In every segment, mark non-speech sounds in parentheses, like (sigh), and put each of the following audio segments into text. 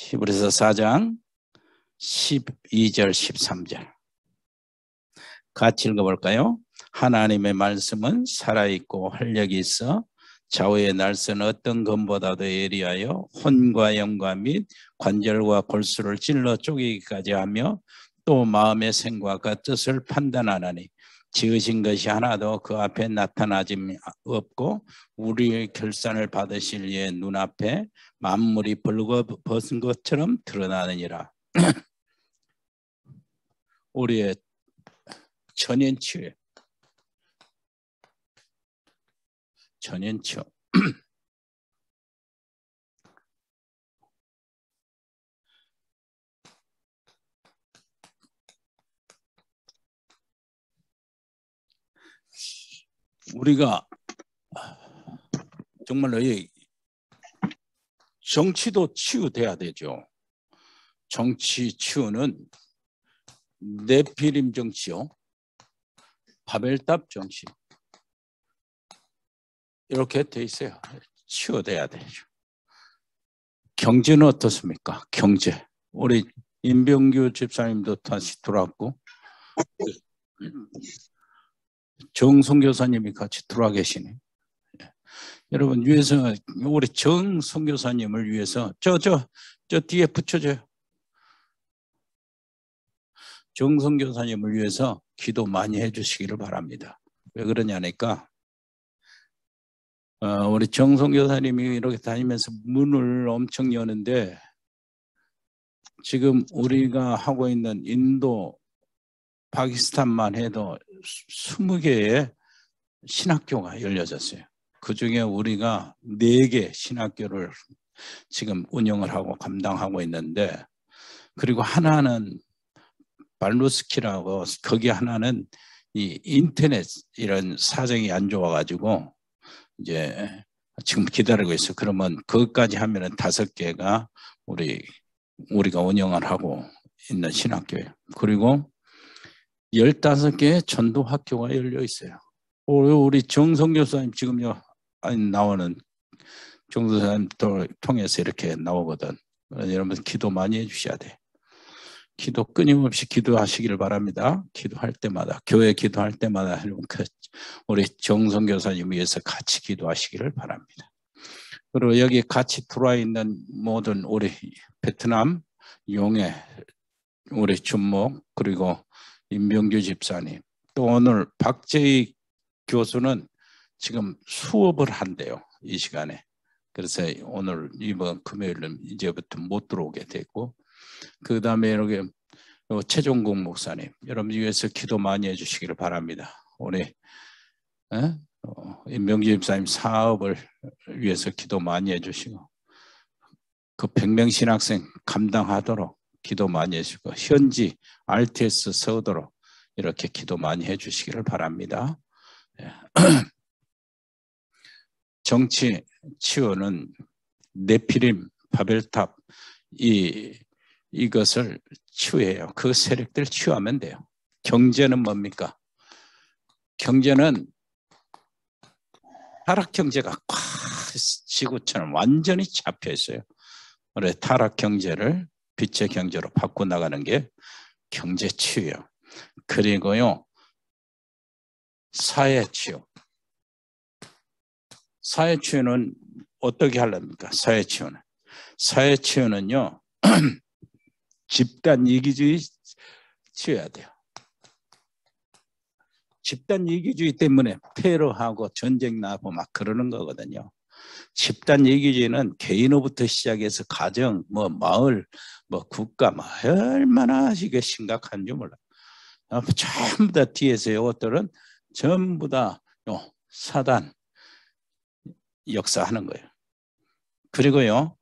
히브리서 4장 12절 13절 같이 읽어볼까요? 하나님의 말씀은 살아있고 활력이 있어 좌우의 날선 어떤 검보다도 예리하여 혼과 영과 및 관절과 골수를 찔러 쪼개기까지 하며 또 마음의 생각과 뜻을 판단하나니 지으신 것이 하나도 그 앞에 나타나지 없고 우리의 결산을 받으실 이의 눈앞에 만물이 벌거 벗은 것처럼 드러나느니라. (clears throat) 우리의 천연치유 천연치유 (clears throat) 우리가 정말로 이 정치도 치유돼야 되죠. 정치 치유는 네피림 정치요. 바벨탑 정치. 이렇게 돼 있어요. 치유돼야 되죠. 경제는 어떻습니까? 경제. 우리 임병규 집사님도 다시 돌아왔고 정성 교사님이 같이 들어와 계시네. 예. 여러분 위에서 우리 정성 교사님을 위해서 저저 저 뒤에 붙여줘요. 정성 교사님을 위해서 기도 많이 해주시기를 바랍니다. 왜 그러냐니까 어, 우리 정성 교사님이 이렇게 다니면서 문을 엄청 여는데 지금 우리가 하고 있는 인도 파키스탄만 해도 20개의 신학교가 열려졌어요. 그 중에 우리가 4개 신학교를 지금 운영을 하고 감당하고 있는데 그리고 하나는 발루스키라고 거기 하나는 이 인터넷 이런 사정이 안 좋아가지고 이제 지금 기다리고 있어. 그러면 그것까지 하면은 다섯 개가 우리 우리가 운영을 하고 있는 신학교예요. 그리고 15개의 전도 학교가 열려 있어요. 우리 정성 교사님 지금 요 나오는 정도사님 통해서 이렇게 나오거든. 여러분 기도 많이 해주셔야 돼. 기도 끊임없이 기도하시기를 바랍니다. 기도할 때마다 교회 기도할 때마다 그 우리 정성 교사님 위해서 같이 기도하시기를 바랍니다. 그리고 여기 같이 들어와 있는 모든 우리 베트남 용해 우리 준목 그리고 임병규 집사님 또 오늘 박재희 교수는 지금 수업을 한대요 이 시간에. 그래서 오늘 이번 금요일은 이제부터 못 들어오게 됐고 그 다음에 이렇게 최종국 목사님 여러분 위해서 기도 많이 해주시기를 바랍니다. 우리 어, 임병규 집사님 사업을 위해서 기도 많이 해주시고 그 100명 신학생 감당하도록 기도 많이 해주시고 현지 RTS 서도록 이렇게 기도 많이 해주시기를 바랍니다. 예. (clears throat) 정치 치유는 네피림, 바벨탑 이 이것을 치유해요. 그 세력들 치유하면 돼요. 경제는 뭡니까? 경제는 타락 경제가 꽉 지구처럼 완전히 잡혀 있어요. 그래 타락 경제를 빛의 경제로 바꿔 나가는 게 경제 치유요. 그리고요 사회 치유. 사회 치유는 어떻게 하렵니까? 사회 치유는 사회 치유는요 (clears throat) 집단 이기주의 치유해야 돼요. 집단 이기주의 때문에 테러하고 전쟁 나고 막 그러는 거거든요. 집단 이기주의는 개인으로부터 시작해서 가정, 뭐 마을, 뭐 국가 뭐 얼마나 이게 심각한지 몰라. 어, 전부 다 뒤에서 이것들은 전부 다 사단 역사하는 거예요. 그리고요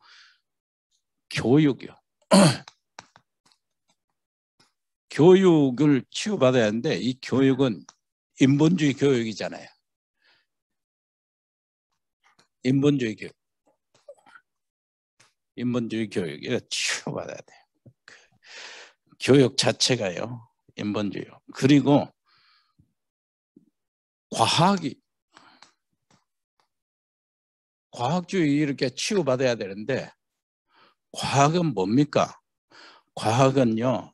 교육이요. (clears throat) 교육을 치유받아야 하는데 이 교육은 인본주의 교육이잖아요. 인본주의 교육. 인본주의 교육 이거 치유받아야 돼요. 그 교육 자체가요. 인본주의. 그리고 과학이 과학주의 이렇게 치유받아야 되는데 과학은 뭡니까? 과학은요,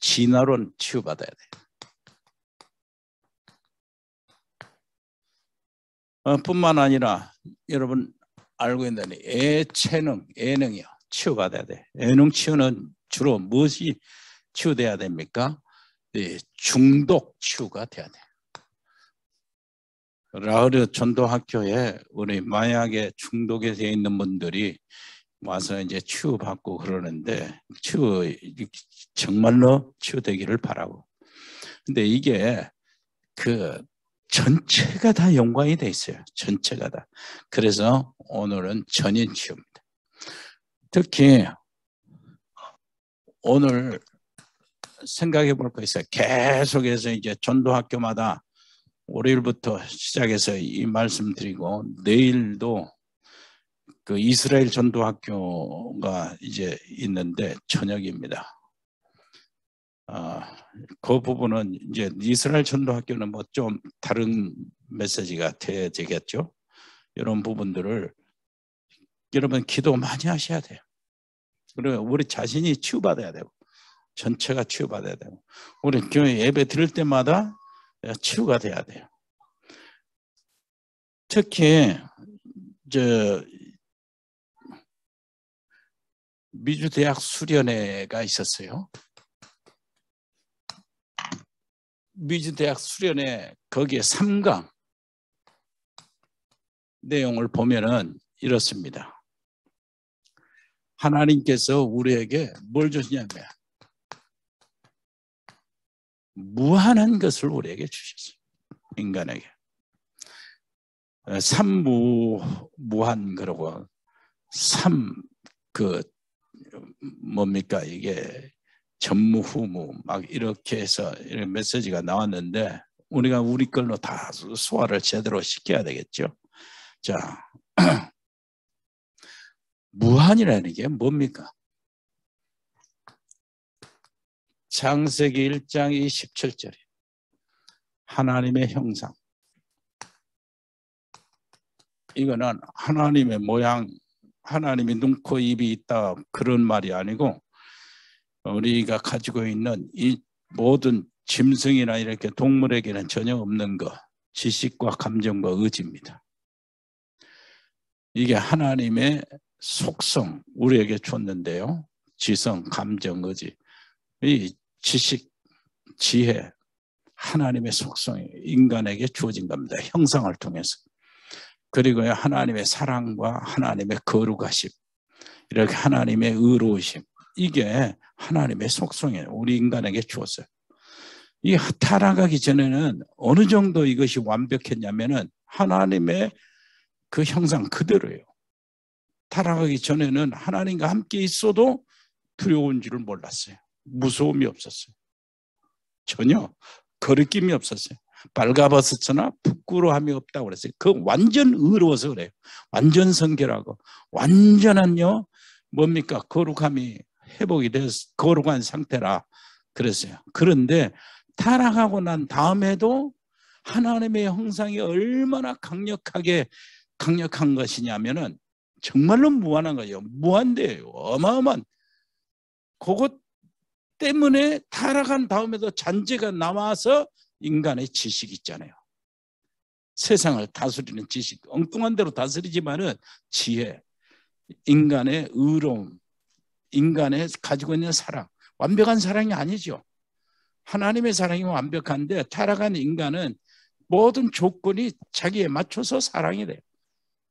진화론 치유받아야 돼요. 어, 뿐만 아니라 여러분 알고 있는 애체능, 애능이요. 치유받아야 돼. 애능 치유는 주로 무엇이 치유돼야 됩니까? 예, 중독 치유가 돼야 돼. 라흐르 전도학교에 우리 마약에 중독에 되어 있는 분들이 와서 이제 치유받고 그러는데 치유 정말로 치유되기를 바라고. 근데 이게 그 전체가 다 연관이 돼 있어요. 전체가 다. 그래서 오늘은 전인 치유입니다. 특히 오늘 생각해 볼 거 있어요. 계속해서 이제 전도학교마다 월요일부터 시작해서 이 말씀 드리고 내일도 그 이스라엘 전도학교가 이제 있는데 저녁입니다. 아, 그 부분은 이제 이스라엘 전도학교는 뭐 좀 다른 메시지가 되겠죠. 이런 부분들을 여러분 기도 많이 하셔야 돼요. 그리고 우리 자신이 치유받아야 되고 전체가 치유받아야 되고 우리 교회 예배 드릴 때마다 치유가 돼야 돼요. 특히 저 미주 대학 수련회가 있었어요. 미주 대학 수련회 거기에 3강 내용을 보면은 이렇습니다. 하나님께서 우리에게 뭘 주시냐면 무한한 것을 우리에게 주셨어요. 인간에게. 삼무 무한 그러고 삼 그 뭡니까 이게 전무후무 막 이렇게 해서 이런 메시지가 나왔는데 우리가 우리 걸로 다 소화를 제대로 시켜야 되겠죠. 자, (clears throat) 무한이라는 게 뭡니까? 창세기 1장 27절에 하나님의 형상 이거는 하나님의 모양 하나님이 눈, 코, 입이 있다 그런 말이 아니고 우리가 가지고 있는 이 모든 짐승이나 이렇게 동물에게는 전혀 없는 것 지식과 감정과 의지입니다. 이게 하나님의 속성 우리에게 줬는데요. 지성, 감정, 의지 이 지식, 지혜, 하나님의 속성이 인간에게 주어진 겁니다. 형상을 통해서. 그리고 하나님의 사랑과 하나님의 거룩하심, 이렇게 하나님의 의로우심, 이게 하나님의 속성이에요. 우리 인간에게 주었어요. 이 타락하기 전에는 어느 정도 이것이 완벽했냐면은 하나님의 그 형상 그대로예요. 타락하기 전에는 하나님과 함께 있어도 두려운 줄을 몰랐어요. 무서움이 없었어요. 전혀 거리낌이 없었어요. 빨가벗었으나 부끄러움이 없다고 그랬어요. 그 완전 의로워서 그래요. 완전 성결하고 완전한요 뭡니까 거룩함이 회복이 돼서 거룩한 상태라 그랬어요. 그런데 타락하고 난 다음에도 하나님의 형상이 얼마나 강력하게 강력한 것이냐면은 정말로 무한한 거예요. 무한대예요. 어마어마한 그것 때문에 타락한 다음에도 잔재가 남아서 인간의 지식이 있잖아요. 세상을 다스리는 지식, 엉뚱한 대로 다스리지만은 지혜, 인간의 의로움, 인간의 가지고 있는 사랑, 완벽한 사랑이 아니죠. 하나님의 사랑이 완벽한데 타락한 인간은 모든 조건이 자기에 맞춰서 사랑이 돼요.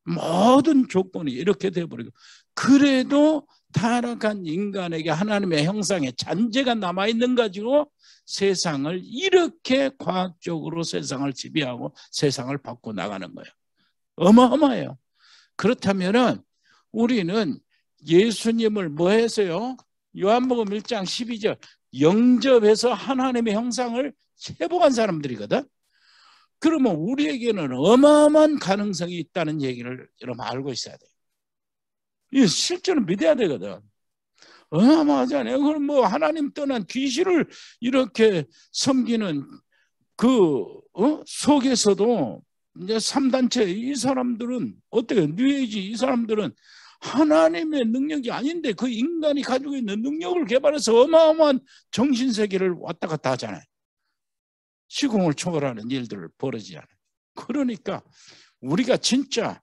모든 조건이 이렇게 돼버리고 그래도 타락한 인간에게 하나님의 형상에 잔재가 남아있는 가지고 세상을 이렇게 과학적으로 세상을 지배하고 세상을 바꿔 나가는 거예요. 어마어마해요. 그렇다면 은 우리는 예수님을 뭐 해서요? 요한복음 1장 12절 영접해서 하나님의 형상을 회복한 사람들이거든. 그러면 우리에게는 어마어마한 가능성이 있다는 얘기를 여러분 알고 있어야 돼요. 이 실제로 믿어야 되거든. 어마어마하잖아요. 그럼 뭐 하나님 떠난 귀신을 이렇게 섬기는 그 어? 속에서도 이제 3단체 이 사람들은 어떻게 뉴에이지 이 사람들은 하나님의 능력이 아닌데 그 인간이 가지고 있는 능력을 개발해서 어마어마한 정신 세계를 왔다 갔다 하잖아요. 시공을 초월하는 일들을 벌어지잖아요. 그러니까 우리가 진짜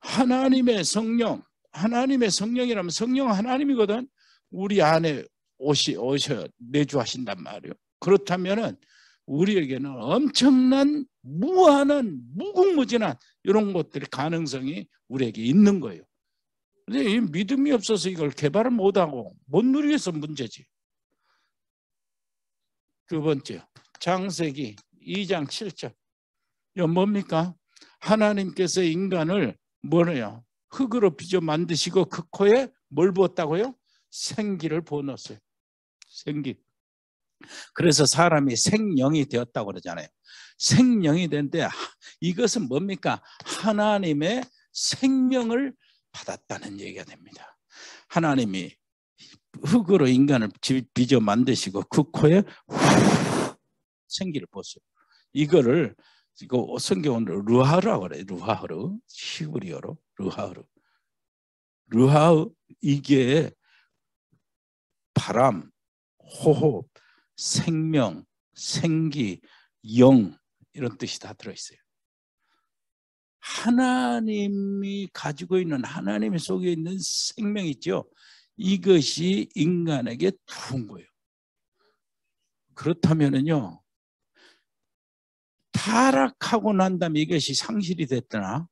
하나님의 성령, 하나님의 성령이라면 성령 하나님이거든. 우리 안에 오시, 오셔 내주하신단 말이에요. 그렇다면은 우리에게는 엄청난 무한한 무궁무진한 이런 것들의 가능성이 우리에게 있는 거예요. 근데 이 믿음이 없어서 이걸 개발을 못하고 못 누리겠어 문제지. 두 번째, 장세기 2장 7절. 이거 뭡니까? 하나님께서 인간을 뭐래요? 흙으로 빚어 만드시고 그 코에 뭘 부었다고요? 생기를 부어넣었어요. 생기. 그래서 사람이 생명이 되었다고 그러잖아요. 생명이 된데 이것은 뭡니까? 하나님의 생명을 받았다는 얘기가 됩니다. 하나님이 흙으로 인간을 빚어 만드시고 그 코에 생기를 벗어요. 이거를 이거 성경은 루하르라고 그래요. 루하르 히브리어로 루하르. 루하르 이게 바람, 호흡, 생명, 생기, 영 이런 뜻이 다 들어 있어요. 하나님이 가지고 있는 하나님 속에 있는 생명 있죠. 이것이 인간에게 들어온 거예요. 그렇다면은요, 타락하고 난 다음에 이것이 상실이 됐더나,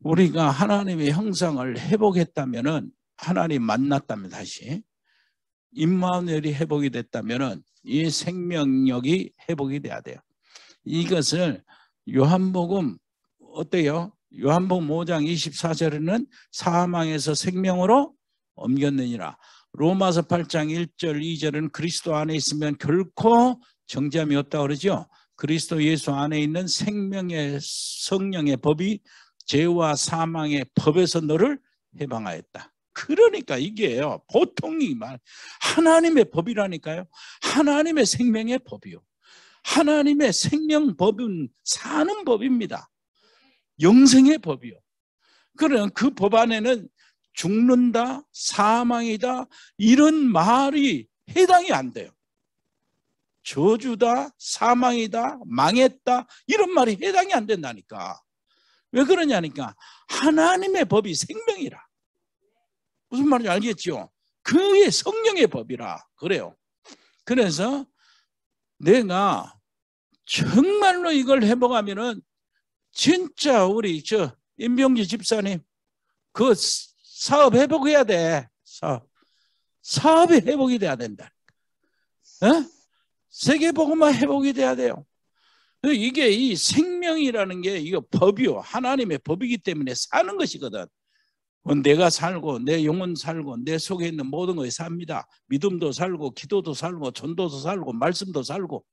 우리가 하나님의 형상을 회복했다면은, 하나님 만났다면 다시, 임마누엘이 회복이 됐다면은, 이 생명력이 회복이 돼야 돼요. 이것을 요한복음 어때요? 요한복음 5장 24절에는 사망에서 생명으로 옮겼느니라. 로마서 8장 1절 2절은 그리스도 안에 있으면 결코 정죄함이 없다 그러죠. 그리스도 예수 안에 있는 생명의 성령의 법이 죄와 사망의 법에서 너를 해방하였다. 그러니까 이게요. 보통이 말 하나님의 법이라니까요. 하나님의 생명의 법이요. 하나님의 생명법은 사는 법입니다. 영생의 법이요. 그러면 그법 안에는 죽는다, 사망이다, 이런 말이 해당이 안 돼요. 저주다, 사망이다, 망했다, 이런 말이 해당이 안 된다니까. 왜 그러냐니까 하나님의 법이 생명이라. 무슨 말인지 알겠죠? 그의 성령의 법이라. 그래요. 그래서 내가 정말로 이걸 해먹으면은 진짜 우리 저 임병지 집사님 그 사업 회복해야 돼. 사업. 사업이 회복이 돼야 된다. 어? 세계보고만 회복이 돼야 돼요. 이게 이 생명이라는 게 이거 법이요. 하나님의 법이기 때문에 사는 것이거든. 내가 살고 내 영혼 살고 내 속에 있는 모든 것이 삽니다. 믿음도 살고 기도도 살고 전도도 살고 말씀도 살고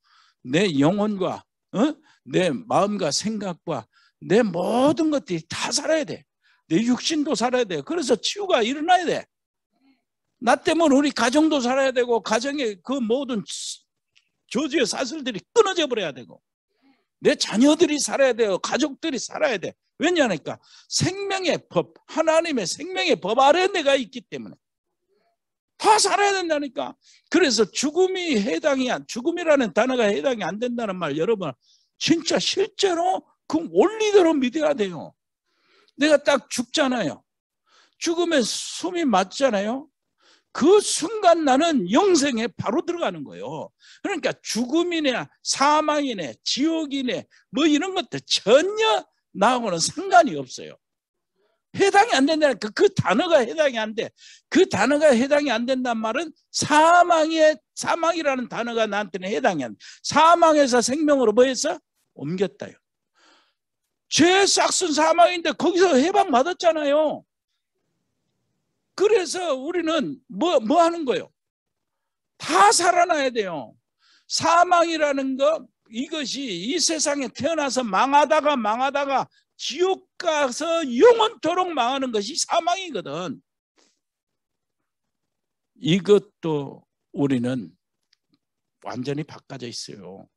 내 영혼과 어? 내 마음과 생각과 내 모든 것들이 다 살아야 돼. 내 육신도 살아야 돼. 그래서 치유가 일어나야 돼. 나 때문에 우리 가정도 살아야 되고 가정의 그 모든 저주의 사슬들이 끊어져 버려야 되고 내 자녀들이 살아야 돼요. 가족들이 살아야 돼. 왜냐하니까 생명의 법, 하나님의 생명의 법 아래 내가 있기 때문에 다 살아야 된다니까. 그래서 죽음이 해당이 안, 죽음이라는 단어가 해당이 안 된다는 말 여러분 진짜 실제로 그 원리대로 믿어야 돼요. 내가 딱 죽잖아요. 죽으면 숨이 맞잖아요. 그 순간 나는 영생에 바로 들어가는 거예요. 그러니까 죽음이네, 사망이네, 지옥이네, 뭐 이런 것들 전혀 나하고는 상관이 없어요. 해당이 안 된다는 그, 그 단어가 해당이 안 돼. 그 단어가 해당이 안 된단 말은 사망의 사망이라는 단어가 나한테는 해당이 안 돼. 사망에서 생명으로 뭐 했어? 옮겼다요. 죄 싹슨 사망인데 거기서 해방 받았잖아요. 그래서 우리는 뭐, 뭐 하는 거예요? 다 살아나야 돼요. 사망이라는 거, 이것이 이 세상에 태어나서 망하다가 망하다가 지옥 가서 영원토록 망하는 것이 사망이거든. 이것도 우리는 완전히 바꿔져 있어요.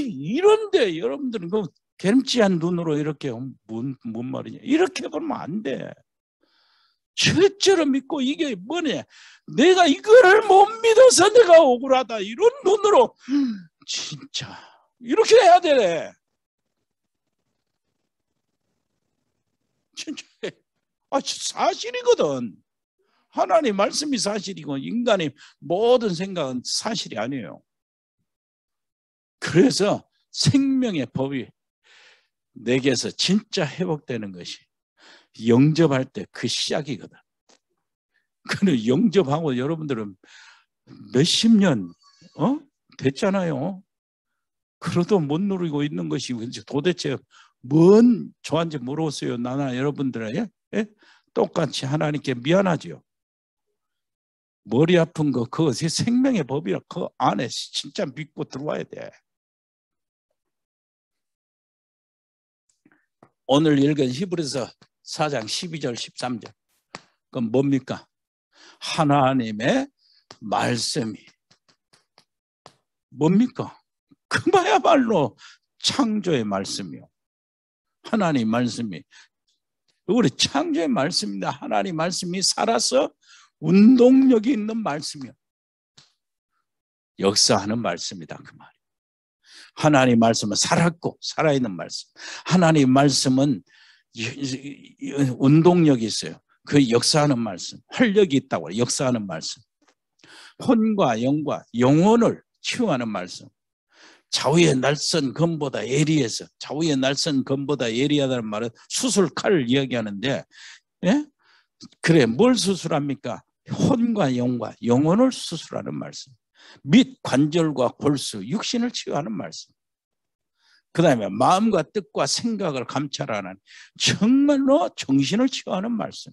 이런데 여러분들은 그 괭치한 눈으로 이렇게 뭔, 뭔 말이냐? 이렇게 보면 안 돼. 실제로 믿고 이게 뭐냐 내가 이거를 못 믿어서 내가 억울하다. 이런 눈으로. 진짜. 이렇게 해야 되네 진짜. 아 사실이거든. 하나님 말씀이 사실이고 인간의 모든 생각은 사실이 아니에요 그래서 생명의 법이 내게서 진짜 회복되는 것이 영접할 때 그 시작이거든. 그는 영접하고 여러분들은 몇십 년 어? 됐잖아요. 그래도 못 누리고 있는 것이 도대체 뭔 저한테 물어보세요. 나나 여러분들에게 예? 똑같이 하나님께 미안하죠. 머리 아픈 거 그것이 생명의 법이라 그 안에 진짜 믿고 들어와야 돼. 오늘 읽은 히브리서 4장 12절 13절. 그건 뭡니까? 하나님의 말씀이 뭡니까? 그야말로 창조의 말씀이요. 하나님 말씀이 우리 창조의 말씀입니다. 하나님 말씀이 살아서 운동력이 있는 말씀이요. 역사하는 말씀이다 그 말. 하나님 말씀은 살았고 살아있는 말씀. 하나님 말씀은 운동력이 있어요. 그 역사하는 말씀, 활력이 있다고 역사하는 말씀. 혼과 영과 영혼을 치유하는 말씀. 좌우의 날선 검보다 예리해서 좌우의 날선 검보다 예리하다는 말은 수술 칼을 이야기하는데 예? 그래 뭘 수술합니까? 혼과 영과 영혼을 수술하는 말씀. 및 관절과 골수, 육신을 치유하는 말씀. 그 다음에 마음과 뜻과 생각을 감찰하는 정말로 정신을 치유하는 말씀.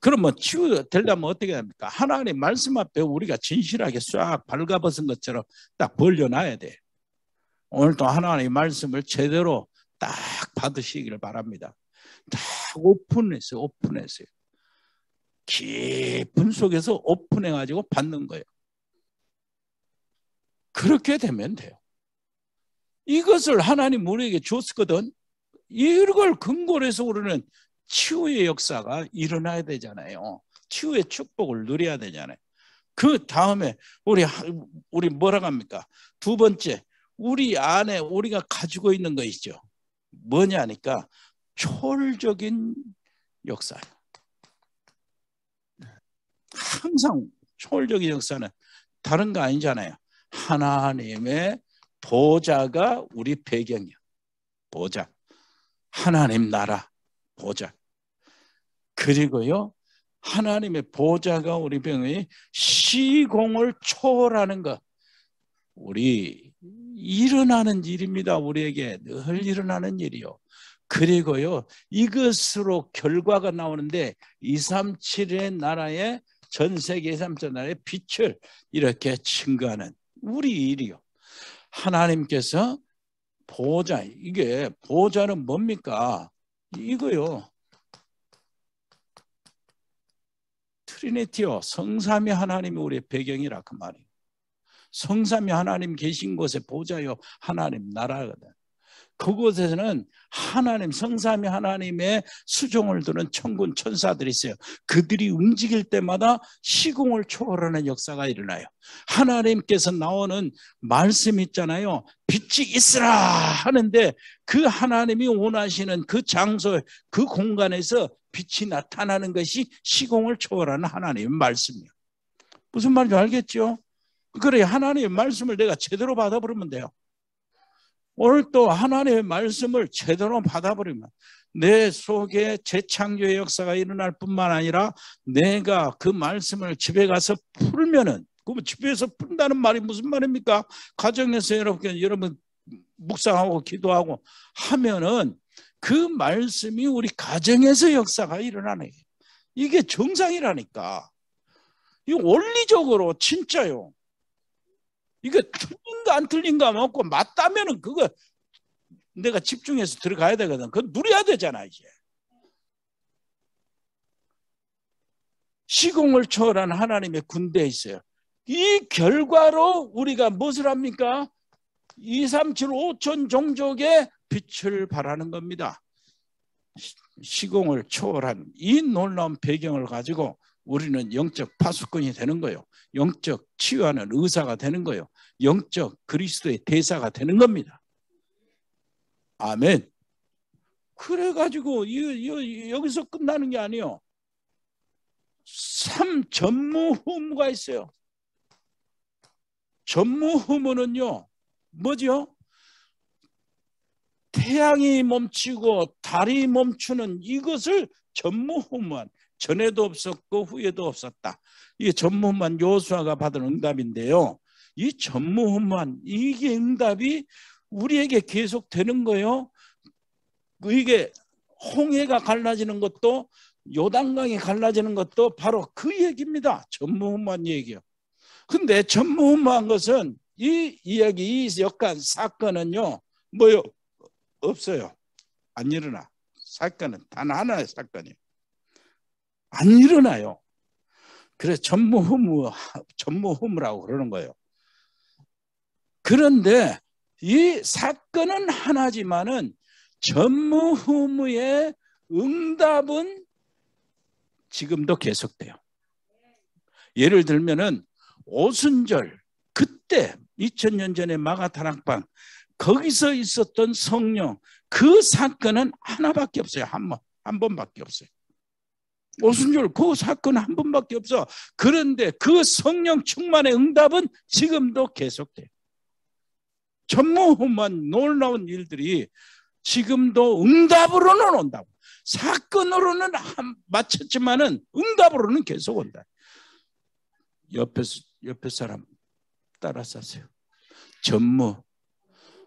그러면 치유되려면 어떻게 합니까? 하나님 말씀 앞에 우리가 진실하게 싹 발가벗은 것처럼 딱 벌려놔야 돼. 오늘도 하나님 말씀을 제대로 딱 받으시기를 바랍니다. 딱 오픈했어요. 오픈했어요. 깊은 속에서 오픈해 가지고 받는 거예요. 그렇게 되면 돼요. 이것을 하나님 우리에게 줬거든. 이걸 근거로 해서 우리는 치유의 역사가 일어나야 되잖아요. 치유의 축복을 누려야 되잖아요. 그 다음에 우리 우리 뭐라고 합니까? 두 번째, 우리 안에 우리가 가지고 있는 거 있죠. 뭐냐니까 초월적인 역사예요. 항상 초월적인 역사는 다른 거 아니잖아요. 하나님의 보좌가 우리 배경이야. 보좌. 하나님 나라 보좌. 그리고요. 하나님의 보좌가 우리 병의 시공을 초월하는 것. 우리 일어나는 일입니다. 우리에게 늘 일어나는 일이요. 그리고요. 이것으로 결과가 나오는데 237의 나라의 전 세계 237 나라의 빛을 이렇게 증거하는 우리 일이요. 하나님께서 보좌 이게 보좌는 뭡니까? 이거요. 트리니티요. 성삼위 하나님이 우리의 배경이라 그 말이에요. 성삼위 하나님 계신 곳에 보좌요. 하나님 나라거든. 그곳에서는 하나님 성삼위 하나님의 수종을 두는 천군 천사들이 있어요. 그들이 움직일 때마다 시공을 초월하는 역사가 일어나요. 하나님께서 나오는 말씀 있잖아요. 빛이 있으라 하는데 그 하나님이 원하시는 그 장소, 그 공간에서 빛이 나타나는 것이 시공을 초월하는 하나님의 말씀이에요. 무슨 말인지 알겠죠? 그래 하나님의 말씀을 내가 제대로 받아버리면 돼요. 오늘 또 하나님의 말씀을 제대로 받아버리면 내 속에 재창조의 역사가 일어날 뿐만 아니라 내가 그 말씀을 집에 가서 풀면은 그럼 집에서 푼다는 말이 무슨 말입니까? 가정에서 여러분 여러분 묵상하고 기도하고 하면은 그 말씀이 우리 가정에서 역사가 일어나네. 이게 정상이라니까. 이 원리적으로 진짜요. 이게 틀린가 안 틀린가 없고 맞다면은 그거 내가 집중해서 들어가야 되거든. 그거 누려야 되잖아 이제. 시공을 초월한 하나님의 군대에 있어요. 이 결과로 우리가 무엇을 합니까? 2, 3, 7, 5천 종족의 빛을 발하는 겁니다. 시공을 초월한 이 놀라운 배경을 가지고 우리는 영적 파수꾼이 되는 거예요. 영적 치유하는 의사가 되는 거예요. 영적 그리스도의 대사가 되는 겁니다. 아멘. 그래가지고 여기서 끝나는 게 아니에요. 삼 전무후무가 있어요. 전무후무는요, 뭐죠? 태양이 멈추고 달이 멈추는 이것을 전무후무한 전에도 없었고 후에도 없었다. 이게 전무후무한 요수아가 받은 응답인데요. 이 전무후무한 이게 응답이 우리에게 계속 되는 거예요. 이게 홍해가 갈라지는 것도 요단강이 갈라지는 것도 바로 그 얘기입니다. 전무후무한 얘기요. 근데 전무후무한 것은 이 이야기, 이 역한 사건은요, 뭐요? 없어요. 안 일어나. 사건은 단 하나의 사건이에요. 안 일어나요. 그래서 전무후무, 전무후무라고 그러는 거예요. 그런데 이 사건은 하나지만은 전무후무의 응답은 지금도 계속돼요. 예를 들면은 오순절 그때 2000년 전에 마가다락방 거기서 있었던 성령 그 사건은 하나밖에 없어요. 한 번, 한 번밖에 없어요. 오순절 그 사건 한 번밖에 없어. 그런데 그 성령 충만의 응답은 지금도 계속돼요. 전무후무한 놀라운 일들이 지금도 응답으로는 온다고. 사건으로는 맞췄지만은 응답으로는 계속 온다. 옆에 옆에 사람 따라서 하세요. 전무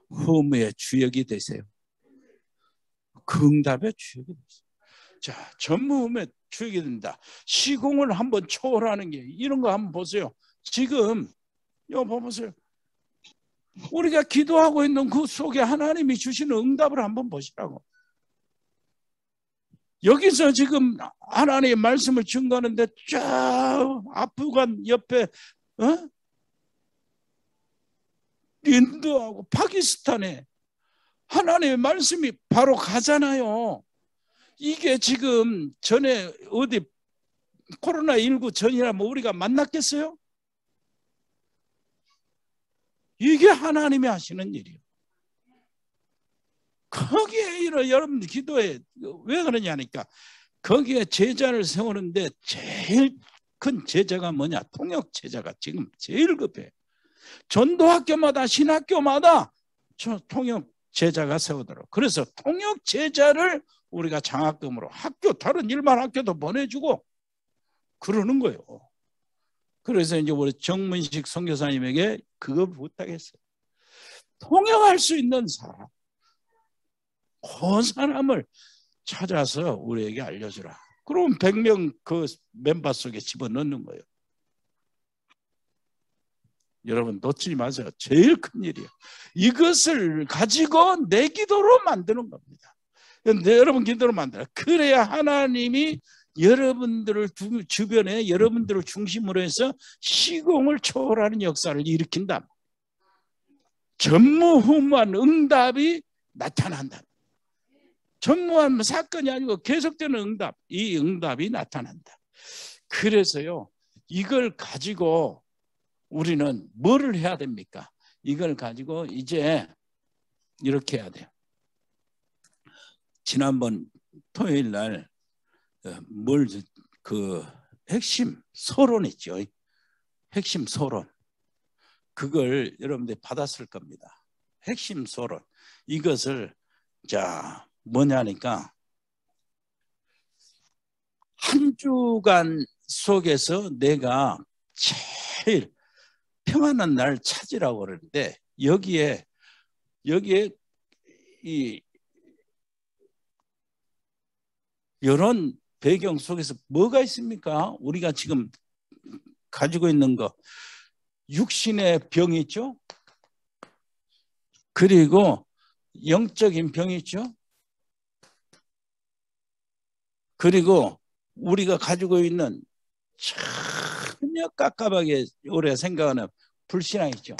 후무의 주역이 되세요. 그 응답의 주역이 되세요. 자, 전무 후무의 주역이 된다. 시공을 한번 초월하는 게 이런 거 한번 보세요. 지금 이거 보세요. 우리가 기도하고 있는 그 속에 하나님이 주시는 응답을 한번 보시라고. 여기서 지금 하나님의 말씀을 증거하는데 쫙 아프간 옆에 어? 인도하고 파키스탄에 하나님의 말씀이 바로 가잖아요. 이게 지금 전에 어디 코로나19 전이라면 우리가 만났겠어요? 이게 하나님이 하시는 일이에요. 거기에 이런 여러분 기도에 왜 그러냐니까 거기에 제자를 세우는데 제일 큰 제자가 뭐냐? 통역 제자가 지금 제일 급해. 전도학교마다 신학교마다 저 통역 제자가 세우도록. 그래서 통역 제자를 우리가 장학금으로 학교 다른 일반 학교도 보내주고 그러는 거예요. 그래서 이제 우리 정문식 선교사님에게 그거 부탁했어요. 통역할 수 있는 사람, 그 사람을 찾아서 우리에게 알려주라. 그럼 100명 그 멤버 속에 집어넣는 거예요. 여러분 놓치지 마세요. 제일 큰 일이에요. 이것을 가지고 내 기도로 만드는 겁니다. 내 여러분 기도로 만들어. 그래야 하나님이 여러분들을 주변에 여러분들을 중심으로 해서 시공을 초월하는 역사를 일으킨다. 전무후무한 응답이 나타난다. 전무한 사건이 아니고 계속되는 응답, 이 응답이 나타난다. 그래서요, 이걸 가지고 우리는 뭐를 해야 됩니까? 이걸 가지고 이제 이렇게 해야 돼요. 지난번 토요일 날 뭘그 어, 핵심 서론 있죠. 핵심 서론. 그걸 여러분들 받았을 겁니다. 핵심 서론. 이것을 자 뭐냐니까 한 주간 속에서 내가 제일 평안한 날 찾으라고 그러는데 여기에 여기에 이 이런 배경 속에서 뭐가 있습니까? 우리가 지금 가지고 있는 거 육신의 병이 있죠. 그리고 영적인 병이 있죠. 그리고 우리가 가지고 있는 전혀 깝깝하게 오래 생각하는 불신앙이죠.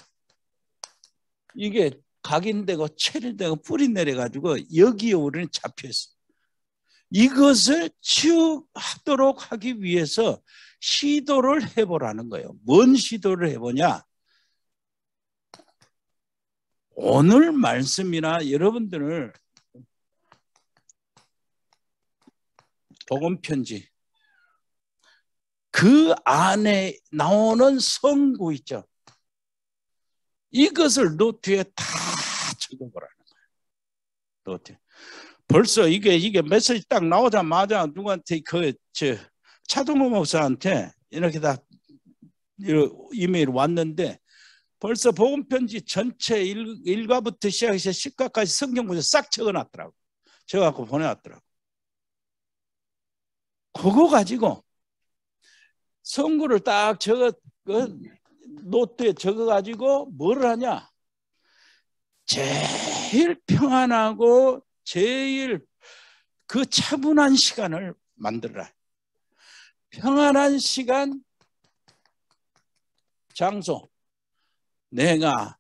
이게 각인되고 체질되고 뿌리 내려가지고 여기에 우리는 잡혀있어. 이것을 치유하도록 하기 위해서 시도를 해보라는 거예요. 뭔 시도를 해보냐? 오늘 말씀이나 여러분들을 복음 편지 그 안에 나오는 성구 있죠. 이것을 노트에 다 적어보라는 거예요. 노트. 벌써 이게 이게 메시지 딱 나오자마자 누구한테 그 저 차동호 목사한테 이렇게 다 이메일 왔는데 벌써 복음 편지 전체 일, 과부터 시작해서 10과까지 성경 구절 싹 적어놨더라고. 적어갖고 보내왔더라고. 그거 가지고 성구를 딱 적어 그 노트에 적어가지고 뭘 하냐? 제일 평안하고 제일 그 차분한 시간을 만들라. 평안한 시간, 장소. 내가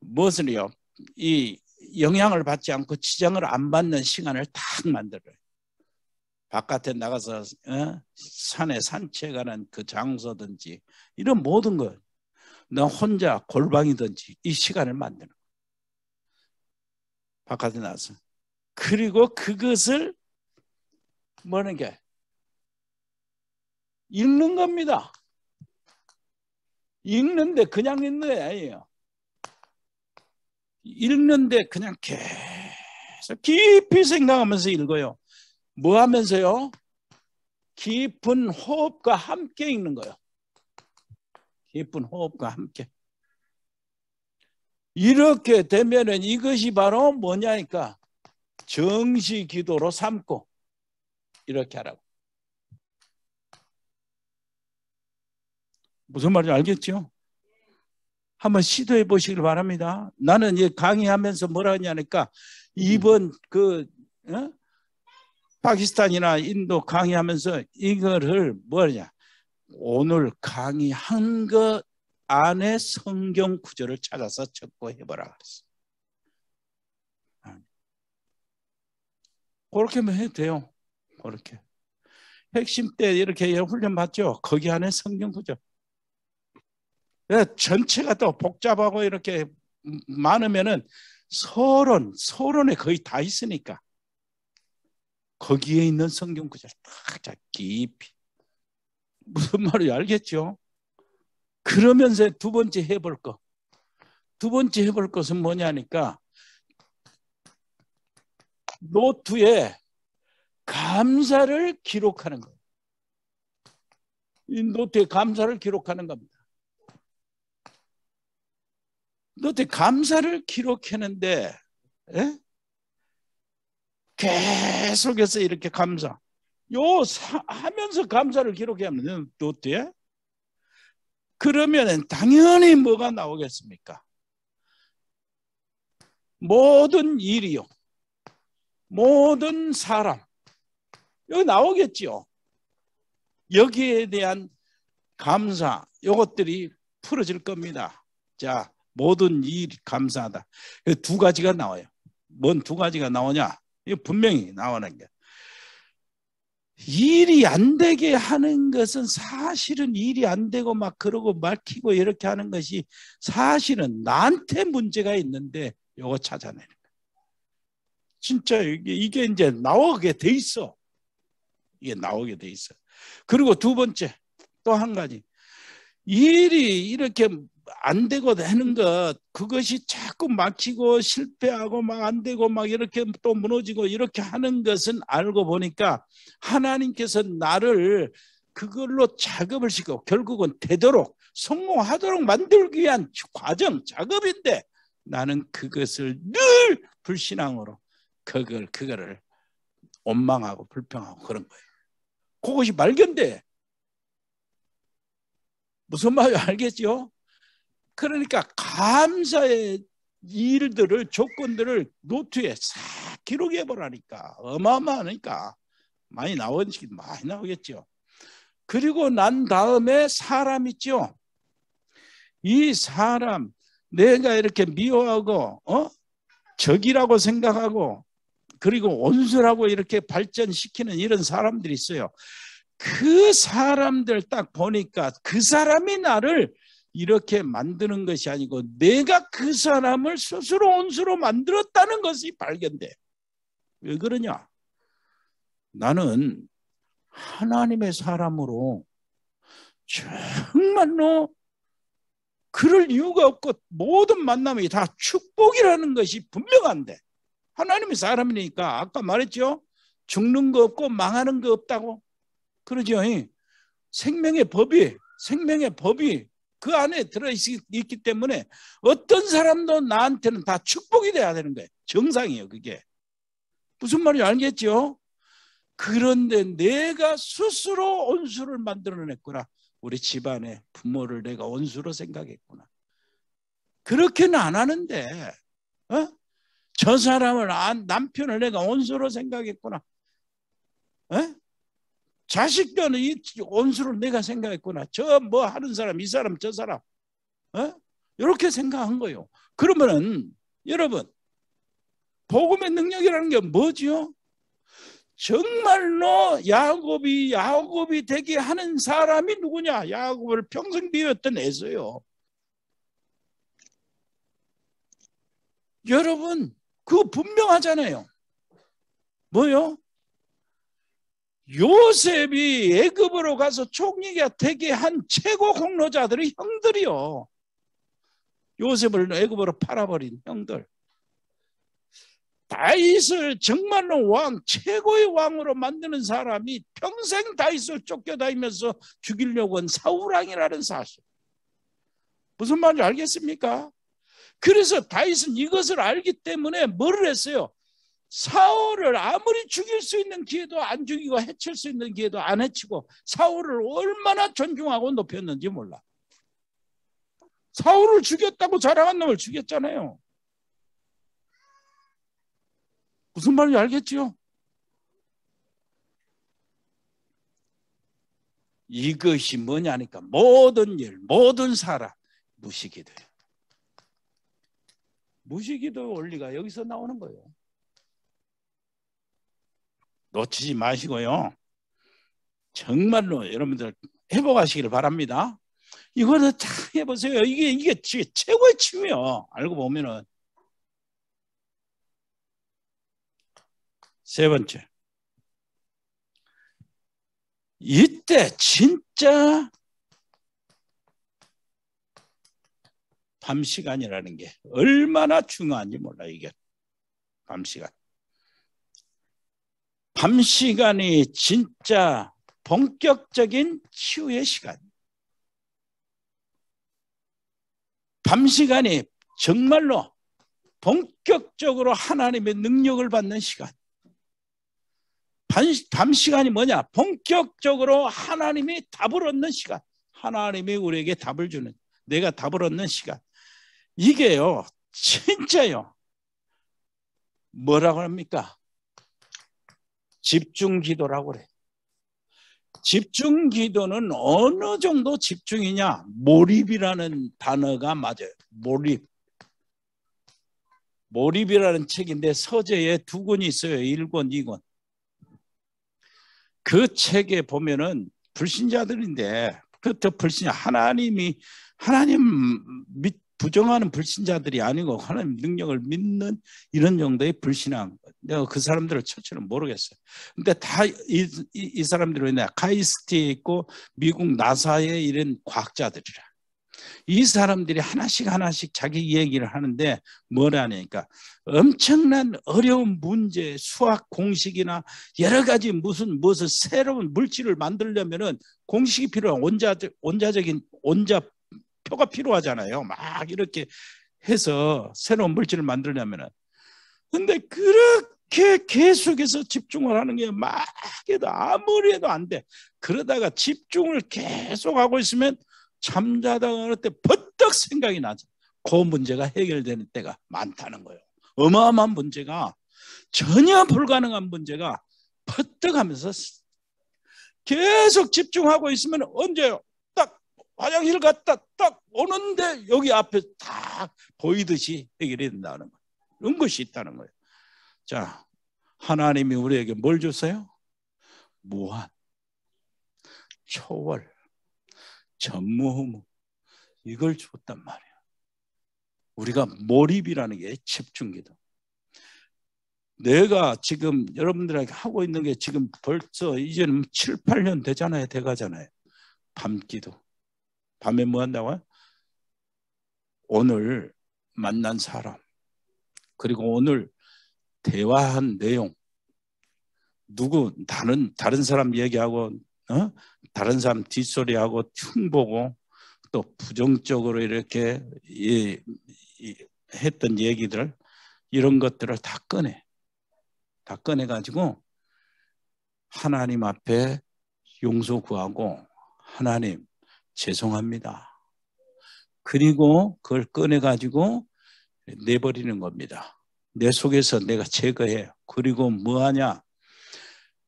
무엇을요? 이 영향을 받지 않고 지장을 안 받는 시간을 딱 만들어요. 바깥에 나가서 어? 산에 산책하는 그 장소든지 이런 모든 것, 너 혼자 골방이든지 이 시간을 만드는 거예요. 바깥에 나서 그리고 그것을 뭐는 게 읽는 겁니다. 읽는데 그냥 읽는 게 아니에요. 읽는데 그냥 계속 깊이 생각하면서 읽어요. 뭐 하면서요? 깊은 호흡과 함께 읽는 거예요. 깊은 호흡과 함께. 이렇게 되면은 이것이 바로 뭐냐니까 정시 기도로 삼고 이렇게 하라고. 무슨 말인지 알겠죠? 한번 시도해 보시길 바랍니다. 나는 이 강의하면서 뭐라 하냐니까 이번 그 어? 파키스탄이나 인도 강의하면서 이거를 뭐냐 오늘 강의한 것 안에 성경 구절을 찾아서 적고 해보라 그랬어. 그렇게만 해도 돼요. 그렇게. 핵심 때 이렇게 훈련 받죠. 거기 안에 성경 구절. 전체가 또 복잡하고 이렇게 많으면은 서론, 서론에 거의 다 있으니까 거기에 있는 성경 구절 딱 깊이 무슨 말인지 알겠죠? 그러면서 두 번째 해볼 거. 두 번째 해볼 것은 뭐냐니까 노트에 감사를 기록하는 거예요. 이 노트에 감사를 기록하는 겁니다. 노트에 감사를 기록했는데 에? 계속해서 이렇게 감사. 요 사, 하면서 감사를 기록해야 하면 노트에 그러면 당연히 뭐가 나오겠습니까? 모든 일이요. 모든 사람. 여기 나오겠죠. 여기에 대한 감사, 이것들이 풀어질 겁니다. 자, 모든 일 감사하다. 두 가지가 나와요. 뭔 두 가지가 나오냐? 이거 분명히 나오는 게. 일이 안 되게 하는 것은 사실은 일이 안 되고 막 그러고 막히고 이렇게 하는 것이 사실은 나한테 문제가 있는데 요거 찾아내는. 진짜 이게, 이게 이제 나오게 돼 있어. 이게 나오게 돼 있어. 그리고 두 번째 또 한 가지 일이 이렇게 안 되고 되는 것 그것이 자꾸 막히고 실패하고 막 안 되고 막 이렇게 또 무너지고 이렇게 하는 것은 알고 보니까 하나님께서 나를 그걸로 작업을 시키고 결국은 되도록 성공하도록 만들기 위한 과정 작업인데 나는 그것을 늘 불신앙으로 그걸 그거를 원망하고 불평하고 그런 거예요. 그것이 발견돼. 무슨 말인지 알겠죠? 그러니까 감사의 일들을 조건들을 노트에 싹 기록해 보라니까 어마어마하니까 많이 나오긴 많이 나오겠죠. 그리고 난 다음에 사람 있죠. 이 사람 내가 이렇게 미워하고 어 적이라고 생각하고 그리고 온수라고 이렇게 발전시키는 이런 사람들이 있어요. 그 사람들 딱 보니까 그 사람이 나를 이렇게 만드는 것이 아니고 내가 그 사람을 스스로 온수로 만들었다는 것이 발견돼. 왜 그러냐? 나는 하나님의 사람으로 정말로 그럴 이유가 없고 모든 만남이 다 축복이라는 것이 분명한데 하나님의 사람이니까 아까 말했죠. 죽는 거 없고 망하는 거 없다고 그러죠. 생명의 법이 생명의 법이 그 안에 들어있기 때문에 어떤 사람도 나한테는 다 축복이 돼야 되는 거예요. 정상이에요, 그게. 무슨 말인지 알겠죠? 그런데 내가 스스로 온수를 만들어냈구나. 우리 집안에 부모를 내가 온수로 생각했구나. 그렇게는 안 하는데, 어? 저 사람을 남편을 내가 온수로 생각했구나. 어? 자식들은 이 온수를 내가 생각했구나. 저 뭐 하는 사람, 이 사람, 저 사람. 어? 이렇게 생각한 거예요. 그러면은 여러분 복음의 능력이라는 게 뭐지요? 정말로 야곱이 야곱이 되게 하는 사람이 누구냐? 야곱을 평생 비웠던 에서요. 여러분 그거 분명하잖아요. 뭐요? 요셉이 애굽으로 가서 총리가 되게 한 최고 공로자들이 형들이요. 요셉을 애굽으로 팔아버린 형들. 다윗을 정말로 왕 최고의 왕으로 만드는 사람이 평생 다윗을 쫓겨다니면서 죽이려고 한 사울왕이라는 사실. 무슨 말인지 알겠습니까? 그래서 다윗은 이것을 알기 때문에 뭐를 했어요? 사울을 아무리 죽일 수 있는 기회도 안 죽이고 해칠 수 있는 기회도 안 해치고 사울을 얼마나 존중하고 높였는지 몰라. 사울을 죽였다고 자랑한 놈을 죽였잖아요. 무슨 말인지 알겠지요? 이것이 뭐냐니까 모든 일, 모든 사람 무시기도예요. 무시기도 원리가 여기서 나오는 거예요. 놓치지 마시고요. 정말로 여러분들 회복하시기를 바랍니다. 이거를 다 해보세요. 이게 이게 최고의 치유요. 알고 보면은 세 번째. 이때 진짜 밤 시간이라는 게 얼마나 중요한지 몰라 이게 밤 시간. 밤 시간이 진짜 본격적인 치유의 시간. 밤 시간이 정말로 본격적으로 하나님의 능력을 받는 시간. 밤, 밤 시간이 뭐냐? 본격적으로 하나님이 답을 얻는 시간. 하나님이 우리에게 답을 주는, 내가 답을 얻는 시간. 이게요, 진짜요. 뭐라고 합니까? 집중 기도라고 그래. 집중 기도는 어느 정도 집중이냐? 몰입이라는 단어가 맞아요. 몰입. 몰입이라는 책인데 서재에 두 권이 있어요. 1권, 2권. 그 책에 보면은 불신자들인데 그저 불신 하나님이 하나님 믿 부정하는 불신자들이 아니고 하나님 능력을 믿는 이런 정도의 불신앙. 내가 그 사람들을 처치는 모르겠어요. 근데 다이 이, 이 사람들은 카이스트에 있고 미국 나사에 이런 과학자들이라. 이 사람들이 하나씩 하나씩 자기 얘기를 하는데 뭐라니까 엄청난 어려운 문제, 수학 공식이나 여러 가지 무슨 무슨 새로운 물질을 만들려면은 공식이 필요한 원자 원자적인 원자 표가 필요하잖아요. 막 이렇게 해서 새로운 물질을 만들려면은. 근데 그렇게 계속해서 집중을 하는 게 막 해도 아무리 해도 안 돼. 그러다가 집중을 계속 하고 있으면 잠자다가 어느 때 버떡 생각이 나죠. 그 문제가 해결되는 때가 많다는 거예요. 어마어마한 문제가 전혀 불가능한 문제가 퍼뜩 하면서 계속 집중하고 있으면 언제 화장실 갔다 딱 오는데 여기 앞에 딱 보이듯이 해결이 된다는 거예요. 이런 것이 있다는 거예요. 자, 하나님이 우리에게 뭘 줬어요? 무한, 초월, 전무후무 이걸 줬단 말이에요. 우리가 몰입이라는 게 집중기도. 내가 지금 여러분들에게 하고 있는 게 지금 벌써 이제는 7, 8년 되잖아요. 돼가잖아요. 밤기도. 밤에 뭐 한다고요? 오늘 만난 사람 그리고 오늘 대화한 내용 누구 다른 다른 사람 얘기하고 어? 다른 사람 뒷소리하고 흉보고 또 부정적으로 이렇게 이, 이, 했던 얘기들 이런 것들을 다 꺼내 다 꺼내 가지고 하나님 앞에 용서 구하고 하나님 죄송합니다. 그리고 그걸 꺼내 가지고 내버리는 겁니다. 내 속에서 내가 제거해요. 그리고 뭐 하냐?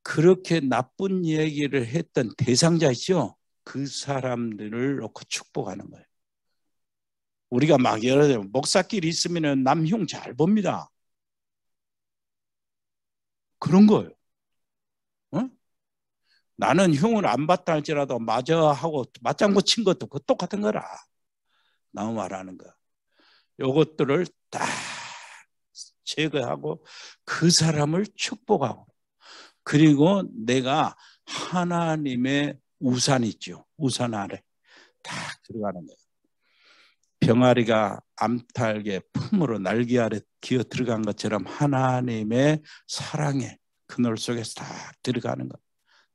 그렇게 나쁜 얘기를 했던 대상자 있죠? 그 사람들을 놓고 축복하는 거예요. 우리가 막 예를 들면 목사끼리 있으면 남흉 잘 봅니다. 그런 거예요. 어? 나는 흉을 안 봤다 할지라도 맞아 하고 맞장구 친 것도 그 똑같은 거라. 나무 말하는 거. 요것들을 다 제거하고 그 사람을 축복하고 그리고 내가 하나님의 우산 있죠. 우산 아래 다 들어가는 거예요. 병아리가 암탉의 품으로 날개 아래 기어 들어간 것처럼 하나님의 사랑의 그늘 속에서 다 들어가는 것.